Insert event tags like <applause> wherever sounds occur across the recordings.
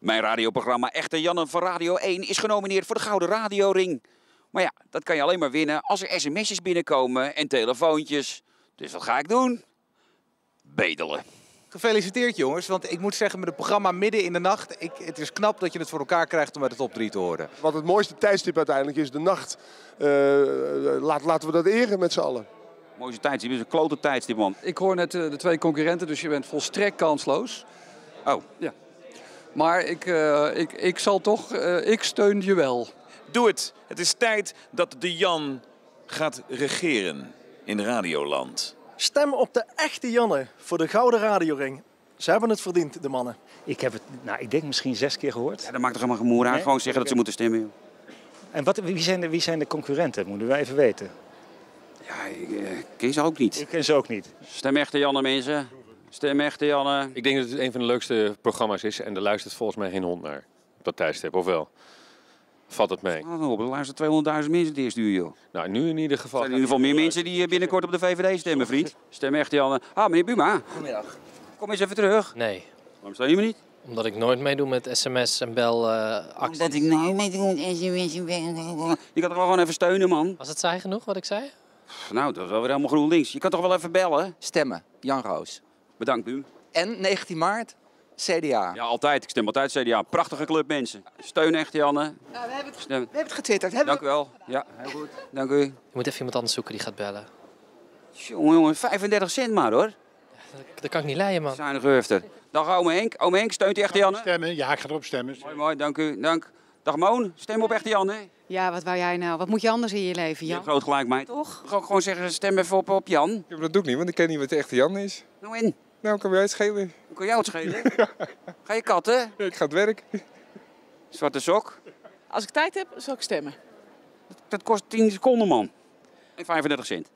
Mijn radioprogramma Echte Janne van Radio 1 is genomineerd voor de Gouden Radioring. Maar ja, dat kan je alleen maar winnen als er sms'jes binnenkomen en telefoontjes. Dus wat ga ik doen? Bedelen. Gefeliciteerd jongens, want ik moet zeggen met het programma midden in de nacht, ik, het is knap dat je het voor elkaar krijgt om bij de top 3 te horen. Wat het mooiste tijdstip uiteindelijk is, de nacht. Uh, laat, laten we dat eren met z'n allen. Mooiste tijdstip is een klote tijdstip, man. Ik hoor net uh, de twee concurrenten, dus je bent volstrekt kansloos. Oh. Ja. Maar ik, uh, ik, ik zal toch, ik steun je wel. Doe het. Het is tijd dat de Jan gaat regeren in Radioland. Stem op de echte Janne voor de Gouden Radioring. Ze hebben het verdiend, de mannen. Ik heb het, nou, ik denk misschien zes keer gehoord. Ja, dat maakt toch helemaal gemoer uit. Nee? Gewoon zeggen dat ze moeten stemmen. Joh. En wat, wie, zijn de, wie zijn de concurrenten? Moeten wij even weten. Ja, ik uh, ken ze ook niet. Ik ken ze ook niet. Stem echte Janne, mensen. Stem echte Janne. Ik denk dat het een van de leukste programma's is. En er luistert volgens mij geen hond naar. Op dat tijdstip, of wel? Valt het mee? Oh, er luisteren 200.000 mensen het eerste uur, joh. Nou, nu in ieder geval. Er zijn in ieder geval meer mensen die binnenkort op de VVD stemmen, vriend. Stem echt, Janne. Ah, meneer Buma. Goedemiddag. Kom eens even terug. Nee. Waarom stel je me niet? Omdat ik nooit meedoe met sms en bel uh, acties. Dat ik nooit meedoe met sms en bel Je kan toch wel gewoon even steunen, man? Was het saai genoeg wat ik zei? Nou, dat is wel weer helemaal GroenLinks. Je kan toch wel even bellen? Stemmen. Jan Roos. Bedankt, u. En 19 maart CDA. Ja, altijd. Ik stem altijd CDA. Prachtige club, mensen. Steun echt, Janne. Nou, we, hebben het, we hebben het getwitterd. Hebben Dank u wel. Ja, heel goed. Dank u. Je moet even iemand anders zoeken die gaat bellen. Jongen, jongen. 35 cent maar, hoor. Dat, dat kan ik niet leiden, man. Zuinige hufter. Dag, ome Henk. Ome Henk, steunt u echt Janne? Stemmen? Ja, ik ga erop stemmen. Mooi, mooi. Dank u. Dank. Dag Moon, stem op echte Janne. Ja, wat wou jij nou? Wat moet je anders in je leven, Jan? Je groot gelijk, meid. Toch? Gewoon, gewoon zeggen, stem even op, op Jan. Ja, maar dat doe ik niet, want ik ken niet wat de echte Jan is. Nou en? Nou, kan jij het schelen? Hoe kan jou het schelen? <laughs> Ga je katten? Ja, ik ga het werk. Zwarte sok? Als ik tijd heb, zal ik stemmen. Dat, dat kost 10 seconden, man. En 35 cent.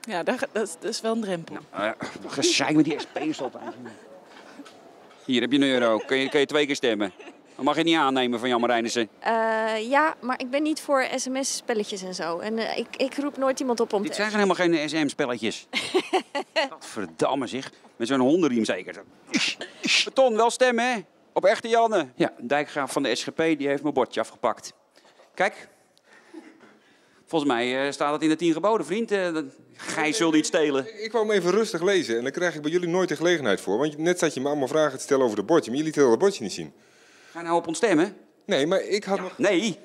Ja, dat, dat, is wel een drempel. Nou, uh, gezeik met die SP's altijd. <laughs> Hier heb je een euro. Kun je, kun je twee keer stemmen. Dat mag je niet aannemen van Jan Marijnissen. Uh, ja, maar ik ben niet voor sms-spelletjes en zo. En uh, ik, ik roep nooit iemand op om Dit te... zijn helemaal geen SM-spelletjes. <laughs> Verdamme zich. Met zo'n hondenriem zeker. Beton, wel stemmen, hè? Op echte Janne. Ja, Dijkgraaf van de SGP die heeft mijn bordje afgepakt. Kijk. Volgens mij uh, staat dat in de tien geboden, vriend. Uh, Gij zult niet stelen. Ik wou hem even rustig lezen en dan krijg ik bij jullie nooit de gelegenheid voor. Want net zat je me allemaal vragen te stellen over de bordje, maar jullie lieten het bordje niet zien. Ga nou op ons stemmen? Nee, maar ik had nog... Nee,